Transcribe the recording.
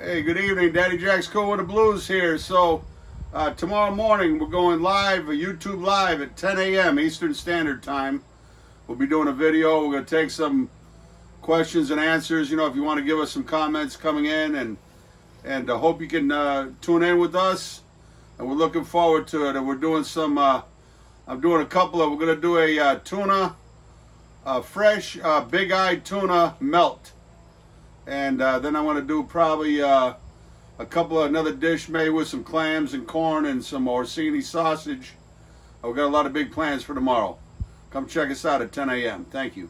Hey, good evening. Daddy Jack's Cooking with the Blues here. So, uh, tomorrow morning we're going live, YouTube live at 10 a.m. Eastern Standard Time. We'll be doing a video. We're going to take some questions and answers. You know, if you want to give us some comments coming in, and and uh, hope you can uh, tune in with us. And we're looking forward to it. And we're doing some. Uh, I'm doing a couple of. We're going to do a uh, tuna, fresh uh, big-eyed tuna melt and uh, then I want to do probably uh, a couple of another dish made with some clams and corn and some Orsini sausage. I've got a lot of big plans for tomorrow. Come check us out at 10 a.m. Thank you.